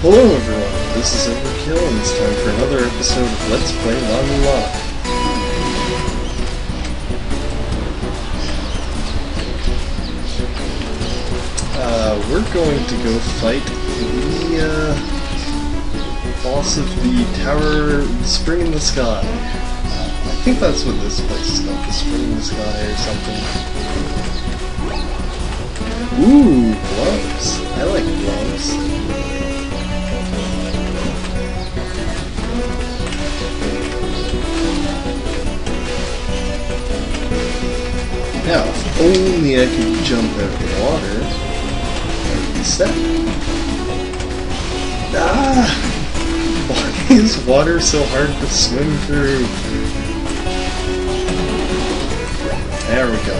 Hello everyone, this is Overkill and it's time for another episode of Let's Play La La. Uh, we're going to go fight the uh, boss of the Tower Spring in the Sky. I think that's what this place is called, the Spring in the Sky or something. Ooh, gloves. I like gloves. Only I could jump out of the water, that be set. Ah! Why is water so hard to swim through? There we go.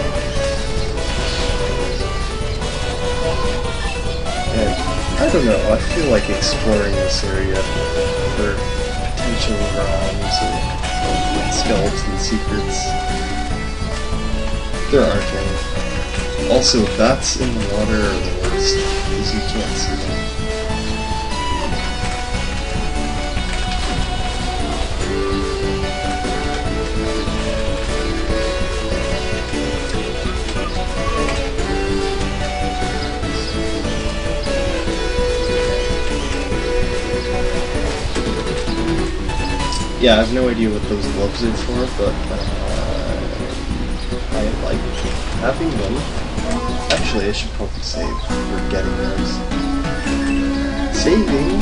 And I don't know, I feel like exploring this area for potential ROMs or skeleton secrets. There aren't any. Also, bats in the water are the worst, because you can't see them. Yeah, I have no idea what those gloves are for, but uh, I like having them. Actually, I should probably save for getting those. Saving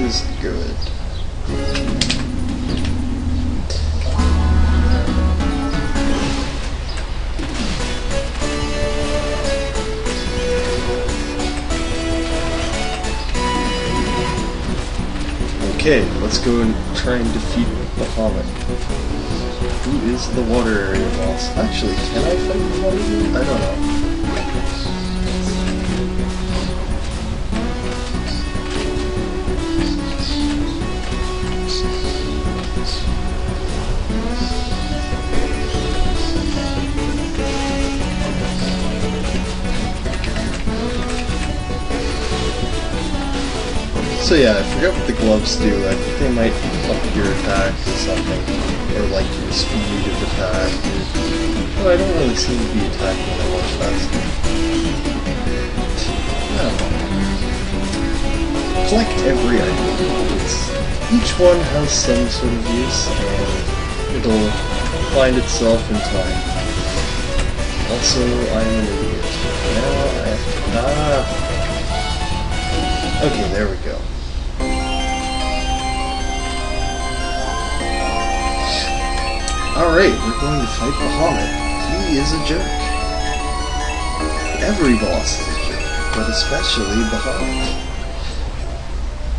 is good. Okay, let's go and try and defeat the Bahamut. Who is the water area boss? Actually, can I fight Bahamut? I don't know. So yeah, I forgot what the gloves do. I think they might up your attack or something. Or like your speed of attack. But I don't really seem to be attacking that much faster. Know. Collect every item. It's, each one has some sort of use, and it'll find itself in time. Also, I'm an idiot. Now I have to... Ah! Okay, there we go. Alright, we're going to fight Bahamut. He is a jerk. Every boss is a jerk, but especially Bahamut.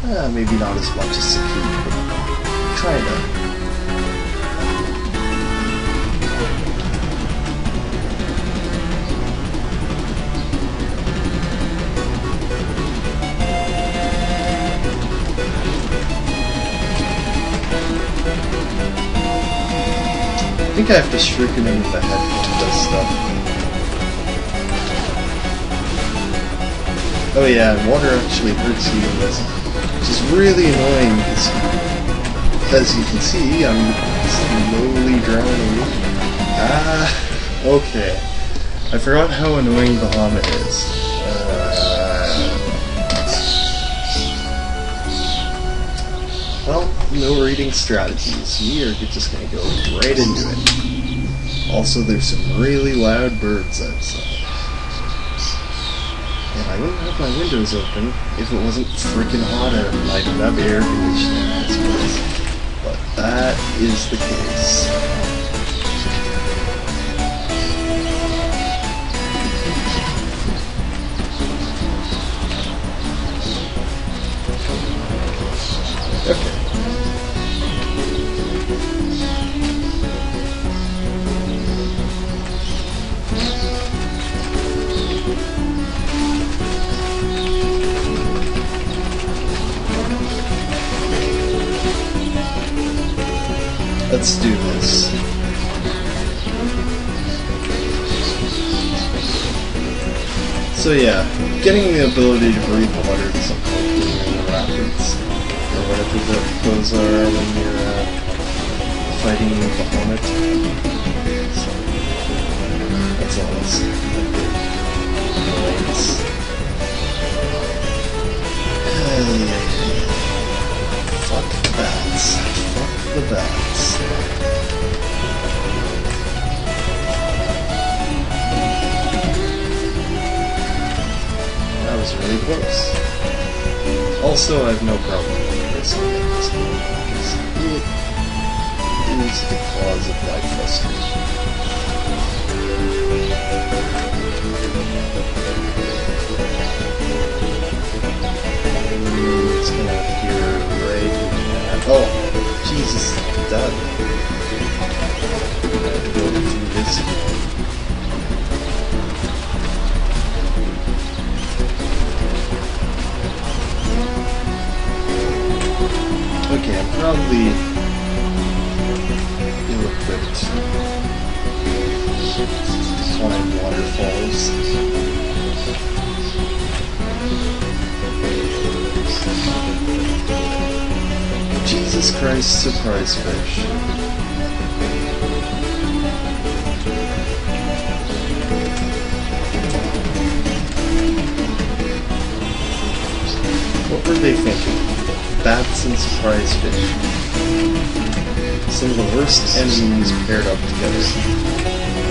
Uh, maybe not as much as Sakura, but kinda. Think I have to shuriken him in the head when he does stuff. Oh yeah, water actually hurts you in this, which is really annoying because, as you can see, I'm slowly drowning. Ah, okay. I forgot how annoying Bahamut is. No reading strategies. We are just gonna go right into it. Also, there's some really loud birds outside. And I wouldn't have my windows open if it wasn't freaking hot out and I don't have air conditioning. But that is the case. Getting the ability to breathe water is something like in the rapids, or whatever the, those are when you're uh, fighting Bahamut. So, Oh, Jesus, that. Surprise fish. What were they thinking? Bats and surprise fish. Some of the worst enemies paired up together.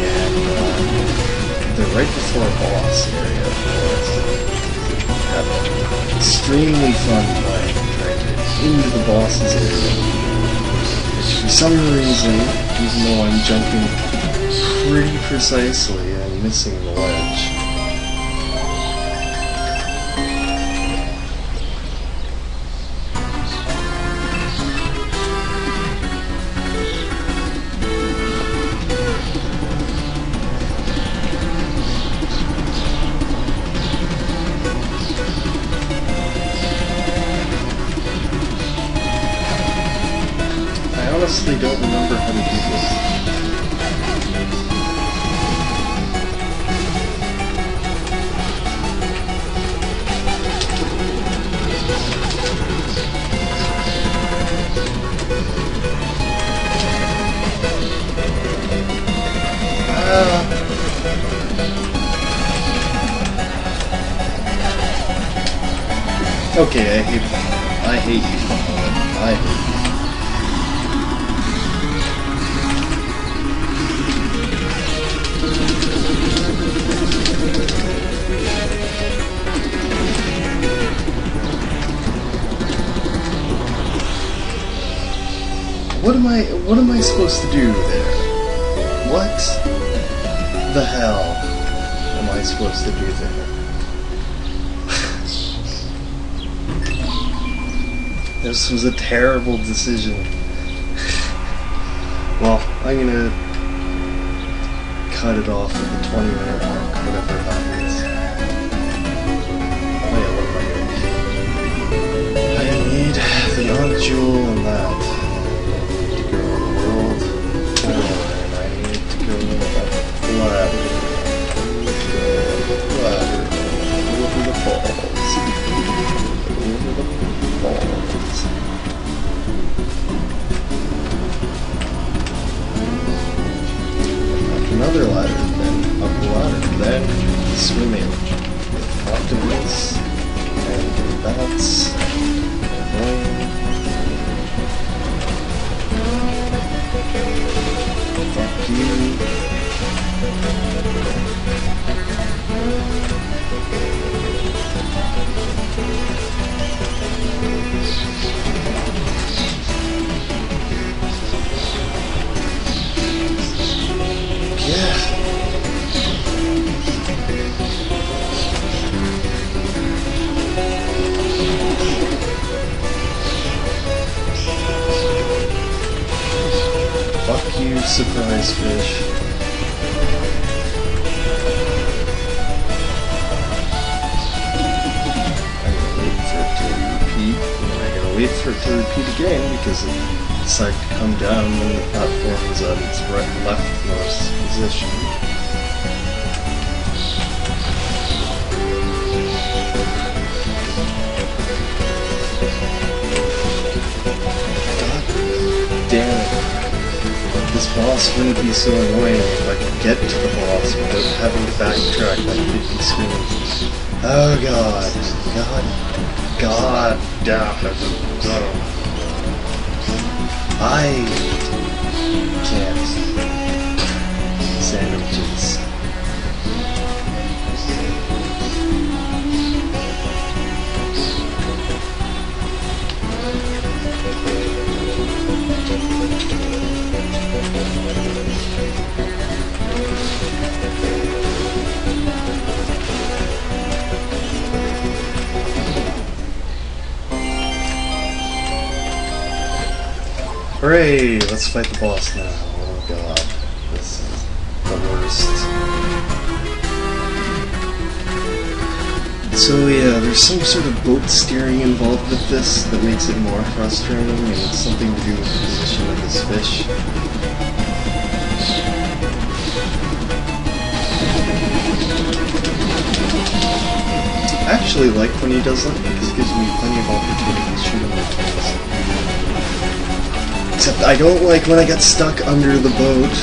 And uh, they're right before a boss area. Have extremely fun playing into the boss's area. For some reason, even though I'm jumping pretty precisely, I'm missing the ledge. Okay, I hate I hate you. I hate you. What am I what am I supposed to do there? What the hell am I supposed to do there? This was a terrible decision. well, I'm gonna cut it off at the 20 minute mark, whatever that is. Oh yeah, what am I doing? I need the nodule and that to go to the world and I need to go the ladder. Ladder. Over the falls. Over the falls. Another ladder, then up the ladder, then swimming with octopus and bats to repeat again because it decided to come down when the platform was at its right leftmost position. God damn it. This boss wouldn't be so annoying if I could get to the boss without having to backtrack like 50 screens. Oh god, god, god damn it. I Hooray! Let's fight the boss now. Oh god. This is the worst. So yeah, there's some sort of boat steering involved with this that makes it more frustrating, and it's something to do with the position of this fish. I actually like when he does that because it gives me plenty of opportunities to shoot him with. Except I don't like when I get stuck under the boat.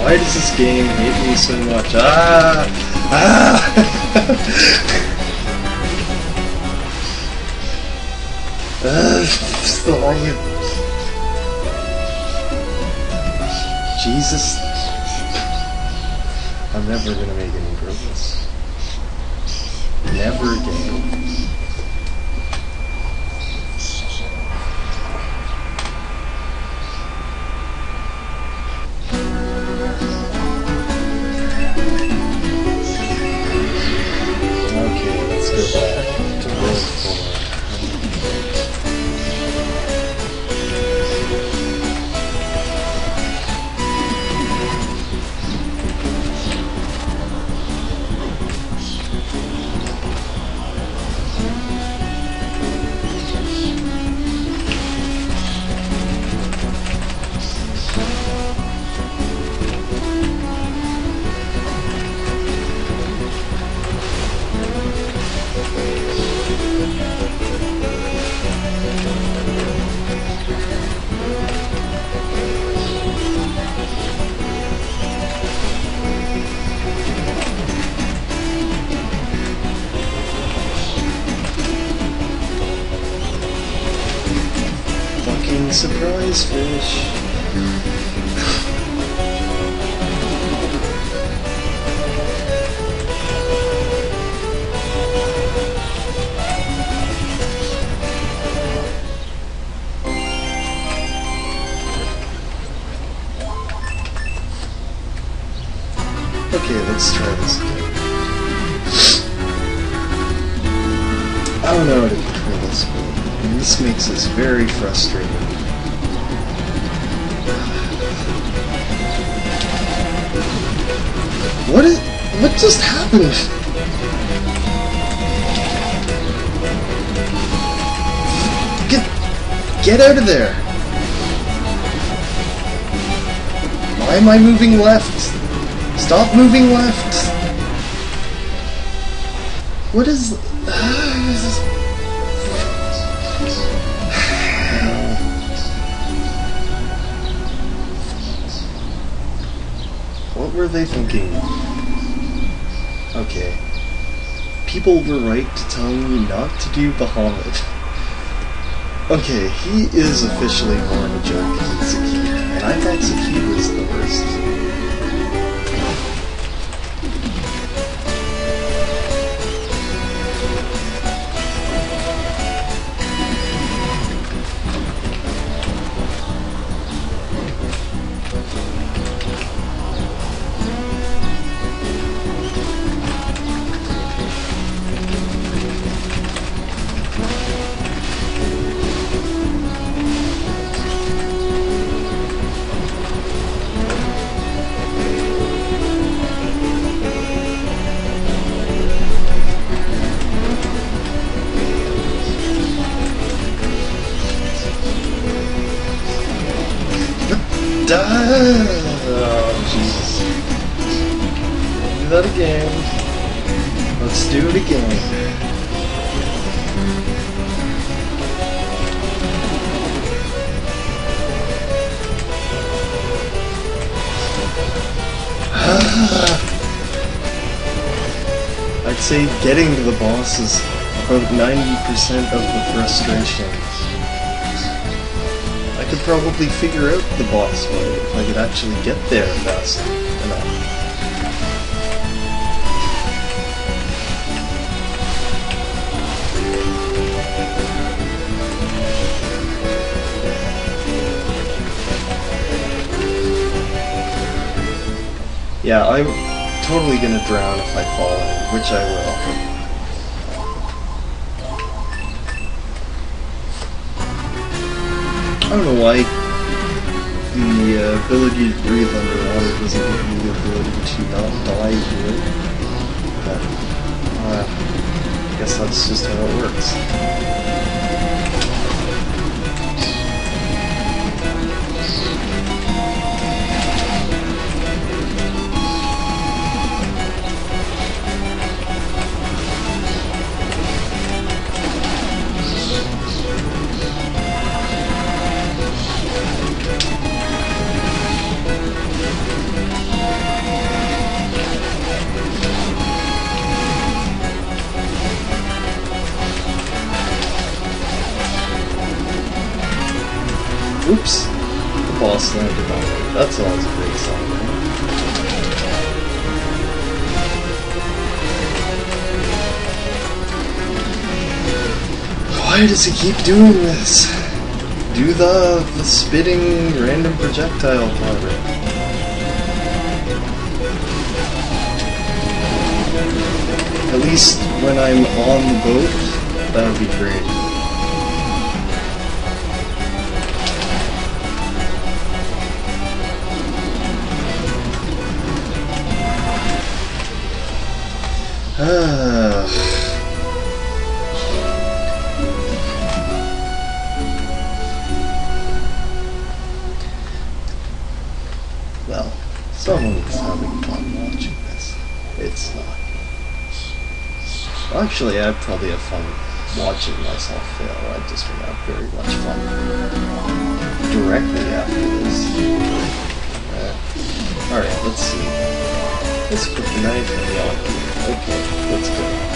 Why does this game hate me so much? Ah! Ah! Ah, Stop. Jesus. I'm never gonna make any progress. Never again. Surprise fish. What is... What just happened? Get... Get out of there! Why am I moving left? Stop moving left! What is... What were they thinking? Okay. People were right to tell me not to do Bahamut. Okay, he is officially more of a joke than Zaki, and I thought Zaki was the worst. die. Oh, Jesus. Do that again. Let's do it again. I'd say getting to the boss is about 90% of the frustration. I could probably figure out the boss fight if I could actually get there fast enough. Yeah, I'm totally gonna drown if I fall which I will. I don't know why the uh, ability to breathe underwater doesn't give you the ability to not die here. But, uh, I guess that's just how it works. Oops. The boss landed on me. That's always a great right? Why does he keep doing this? Do the, the spitting random projectile powder. At least when I'm on the boat, that would be great. Well, someone's having fun watching this. It's not. Actually, I'd probably have fun watching myself fail. I just would have very much fun directly after this. Uh, Alright, let's see. Let's put the knife in the Okay, let's go.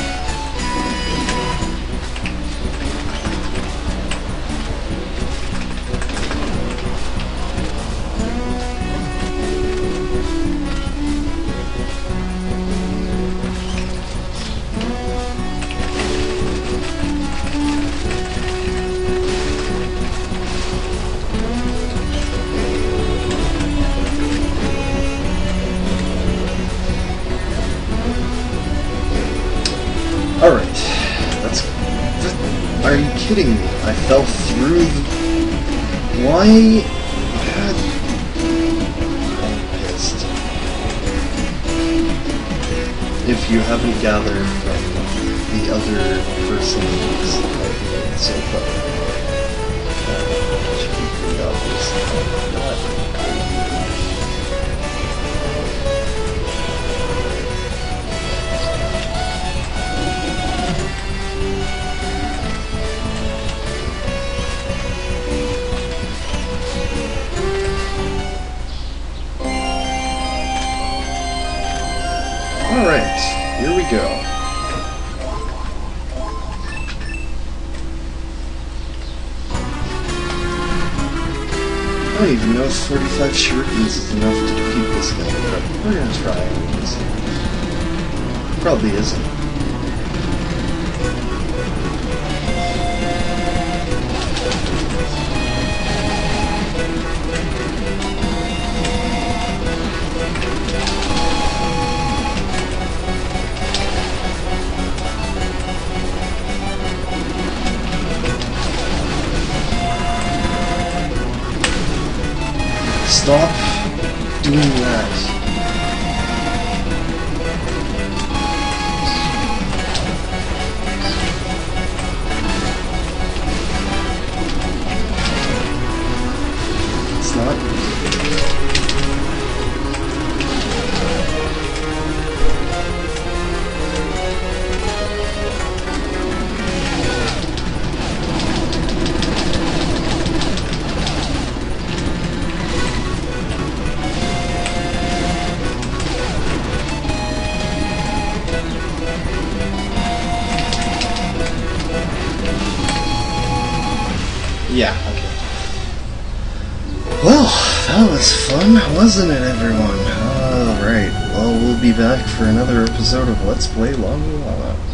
Why? If 45 is enough to defeat this guy, but we're gonna try anyways. Probably isn't. Stop doing that. It's not. Wasn't it, everyone? Alright, well, we'll be back for another episode of Let's Play Lava.